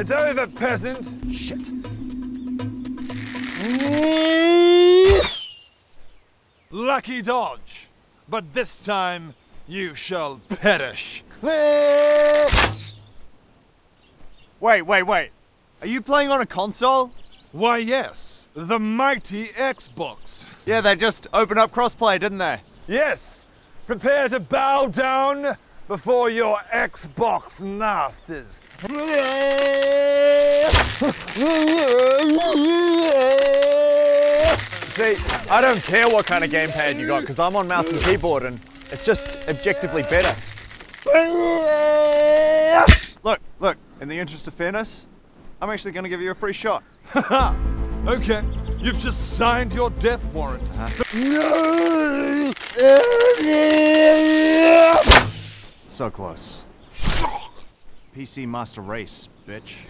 It's over, peasant. Shit. Lucky dodge. But this time, you shall perish. Wait, wait, wait. Are you playing on a console? Why, yes, the mighty Xbox. Yeah, they just opened up crossplay, didn't they? Yes, prepare to bow down before your Xbox masters. See, I don't care what kind of gamepad you got because I'm on mouse and keyboard and it's just objectively better. Look, look, in the interest of fairness, I'm actually going to give you a free shot. Okay, you've just signed your death warrant. Uh-huh. So close. PC Master Race, bitch.